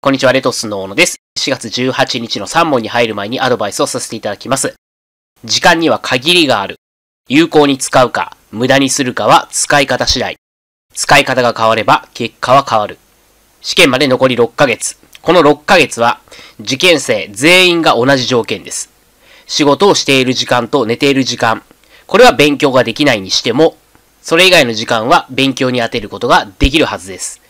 こんにちは、レトスの小野です。4月18日の3問に入る前にアドバイスをさせていただきます。時間には限りがある。有効に使うか、無駄にするかは使い方次第。使い方が変われば結果は変わる。試験まで残り6ヶ月。この6ヶ月は受験生全員が同じ条件です。仕事をしている時間と寝ている時間。これは勉強ができないにしても、それ以外の時間は勉強に当てることができるはずです。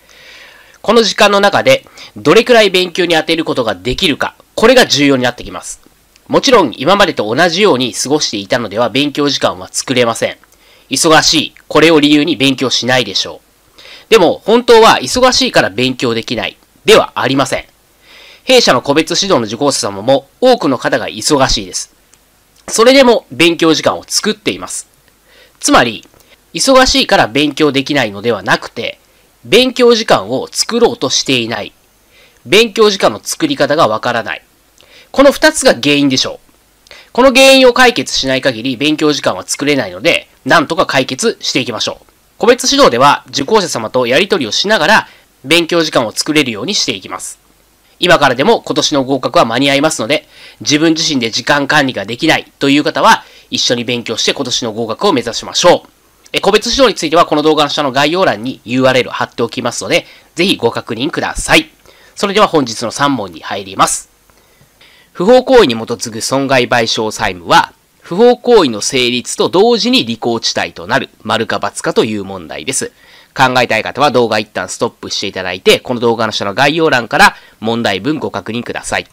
この時間の中で、どれくらい勉強に当てることができるか、これが重要になってきます。もちろん、今までと同じように過ごしていたのでは勉強時間は作れません。忙しい、これを理由に勉強しないでしょう。でも、本当は忙しいから勉強できない、ではありません。弊社の個別指導の受講者様も多くの方が忙しいです。それでも勉強時間を作っています。つまり、忙しいから勉強できないのではなくて、勉強時間を作ろうとしていない。勉強時間の作り方がわからない。この二つが原因でしょう。この原因を解決しない限り勉強時間は作れないので、なんとか解決していきましょう。個別指導では受講者様とやり取りをしながら勉強時間を作れるようにしていきます。今からでも今年の合格は間に合いますので、自分自身で時間管理ができないという方は、一緒に勉強して今年の合格を目指しましょう。え個別指導についてはこの動画の下の概要欄に URL 貼っておきますので、ぜひご確認ください。それでは本日の3問に入ります。不法行為に基づく損害賠償債務は、不法行為の成立と同時に履行地帯となる、丸か×かという問題です。考えたい方は動画一旦ストップしていただいて、この動画の下の概要欄から問題文ご確認ください。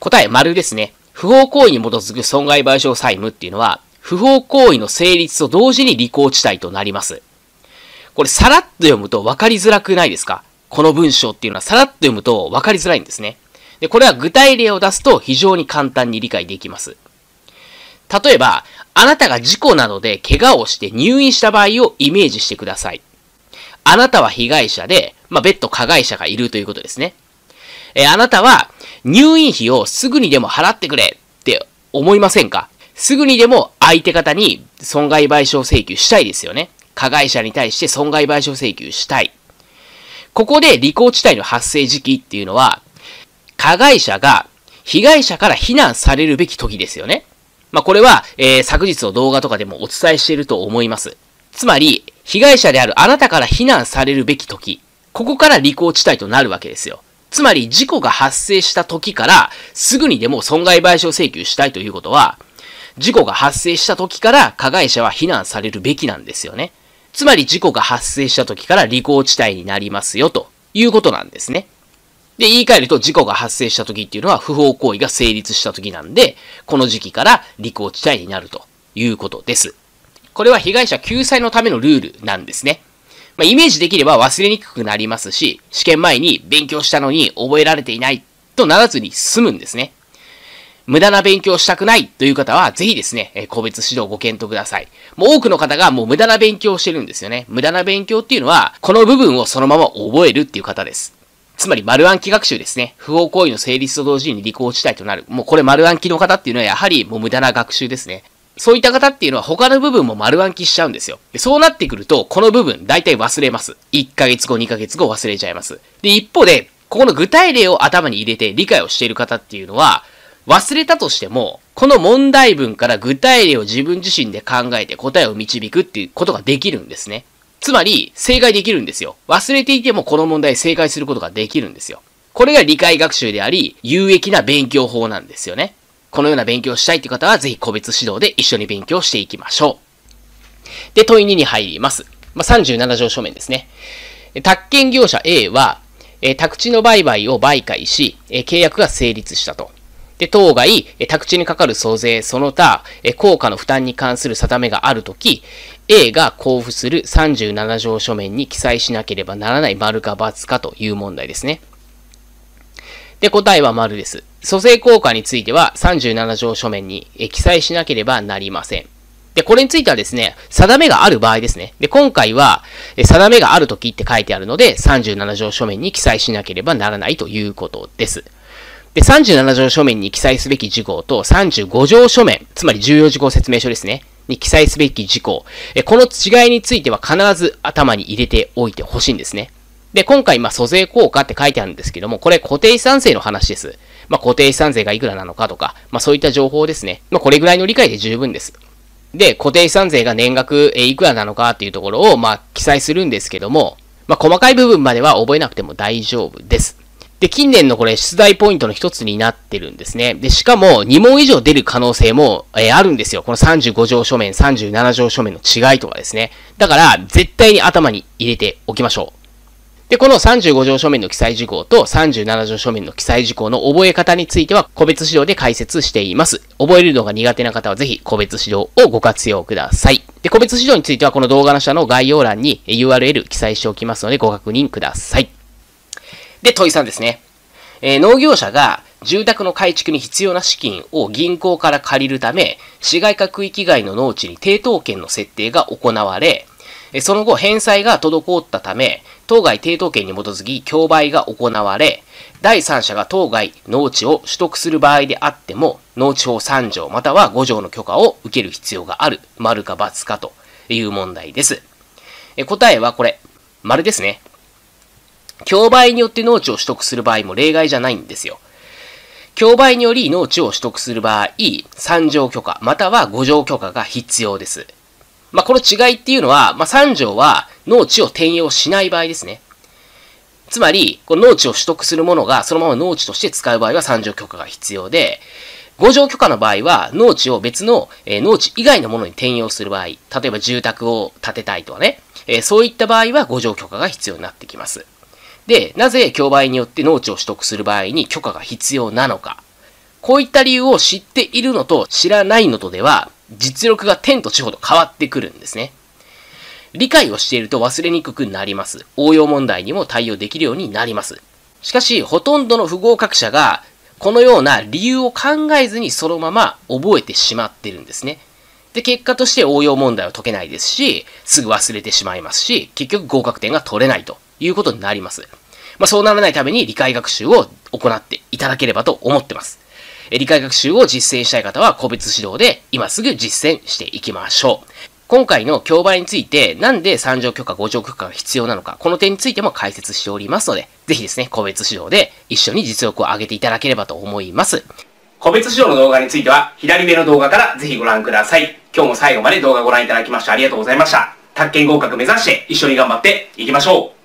答え、丸ですね。不法行為に基づく損害賠償債務っていうのは、不法行為の成立と同時に履行地帯となります。これさらっと読むと分かりづらくないですか？この文章っていうのはさらっと読むと分かりづらいんですね。で、これは具体例を出すと非常に簡単に理解できます。例えば、あなたが事故などで怪我をして入院した場合をイメージしてください。あなたは被害者で、まあ、別途加害者がいるということですね。えあなたは入院費をすぐにでも払ってくれって思いませんか？すぐにでも相手方に損害賠償請求したいですよね。加害者に対して損害賠償請求したい。ここで履行地帯の発生時期っていうのは、加害者が被害者から非難されるべき時ですよね。まあ、これは、えー、昨日の動画とかでもお伝えしていると思います。つまり、被害者であるあなたから非難されるべき時、ここから履行地帯となるわけですよ。つまり、事故が発生した時から、すぐにでも損害賠償請求したいということは、事故が発生した時から加害者は非難されるべきなんですよね。つまり事故が発生した時から履行地帯になりますよということなんですね。で、言い換えると事故が発生した時っていうのは不法行為が成立した時なんで、この時期から履行地帯になるということです。これは被害者救済のためのルールなんですね。まあ、イメージできれば忘れにくくなりますし、試験前に勉強したのに覚えられていないとならずに済むんですね。無駄な勉強したくないという方は、ぜひですね、え個別指導ご検討ください。もう多くの方がもう無駄な勉強をしてるんですよね。無駄な勉強っていうのは、この部分をそのまま覚えるっていう方です。つまり丸暗記学習ですね。不法行為の成立と同時に履行地帯となる。もうこれ丸暗記の方っていうのはやはりもう無駄な学習ですね。そういった方っていうのは他の部分も丸暗記しちゃうんですよ。でそうなってくると、この部分大体忘れます。1ヶ月後、2ヶ月後忘れちゃいます。で、一方で、ここの具体例を頭に入れて理解をしている方っていうのは、忘れたとしても、この問題文から具体例を自分自身で考えて答えを導くっていうことができるんですね。つまり、正解できるんですよ。忘れていてもこの問題正解することができるんですよ。これが理解学習であり、有益な勉強法なんですよね。このような勉強をしたいという方は、ぜひ個別指導で一緒に勉強していきましょう。で、問い2に入ります。まあ、37条書面ですね。宅建業者 A は、宅地の売買を売買し、契約が成立したと。で、当該、宅地にかかる租税、その他、効果の負担に関する定めがあるとき、A が交付する37条書面に記載しなければならない丸か×かという問題ですね。で、答えは丸です。租税効果については37条書面に記載しなければなりません。で、これについてはですね、定めがある場合ですね。で、今回は、定めがあるときって書いてあるので、37条書面に記載しなければならないということです。で、37条書面に記載すべき事項と35条書面、つまり重要事項説明書ですね。に記載すべき事項。えこの違いについては必ず頭に入れておいてほしいんですね。で、今回、まあ、租税効果って書いてあるんですけども、これ固定資産税の話です。まあ、固定資産税がいくらなのかとか、まあ、そういった情報ですね。まあ、これぐらいの理解で十分です。で、固定資産税が年額、えいくらなのかっていうところを、まあ、記載するんですけども、まあ、細かい部分までは覚えなくても大丈夫です。で、近年のこれ出題ポイントの一つになってるんですね。で、しかも2問以上出る可能性も、えー、あるんですよ。この35条書面、37条書面の違いとかですね。だから、絶対に頭に入れておきましょう。で、この35条書面の記載事項と37条書面の記載事項の覚え方については個別指導で解説しています。覚えるのが苦手な方はぜひ個別指導をご活用ください。で、個別指導についてはこの動画の下の概要欄に URL 記載しておきますのでご確認ください。で、問い3ですね。えー、農業者が住宅の改築に必要な資金を銀行から借りるため、市街化区域外の農地に抵当権の設定が行われ、その後返済が滞ったため、当該抵当権に基づき競売が行われ、第三者が当該農地を取得する場合であっても、農地法3条または5条の許可を受ける必要がある、丸か×かという問題です。答えはこれ、丸ですね。競売によって農地を取得する場合も例外じゃないんですよ。競売により農地を取得する場合、3条許可または5条許可が必要です。まあ、この違いっていうのは、まあ、3条は農地を転用しない場合ですね。つまり、この農地を取得するものがそのまま農地として使う場合は3条許可が必要で、5条許可の場合は、農地を別の、えー、農地以外のものに転用する場合、例えば住宅を建てたいとかね、えー、そういった場合は5条許可が必要になってきます。で、なぜ競売によって農地を取得する場合に許可が必要なのか。こういった理由を知っているのと知らないのとでは、実力が天と地ほど変わってくるんですね。理解をしていると忘れにくくなります。応用問題にも対応できるようになります。しかし、ほとんどの不合格者が、このような理由を考えずにそのまま覚えてしまってるんですね。で、結果として応用問題は解けないですし、すぐ忘れてしまいますし、結局合格点が取れないということになります。まあ、そうならないために理解学習を行っていただければと思ってます。理解学習を実践したい方は個別指導で今すぐ実践していきましょう。今回の競売について、なんで3条許可、5条許可が必要なのか、この点についても解説しておりますので、ぜひですね、個別指導で一緒に実力を上げていただければと思います。個別指導の動画については、左上の動画からぜひご覧ください。今日も最後まで動画ご覧いただきましてありがとうございました。宅建合格目指して一緒に頑張っていきましょう。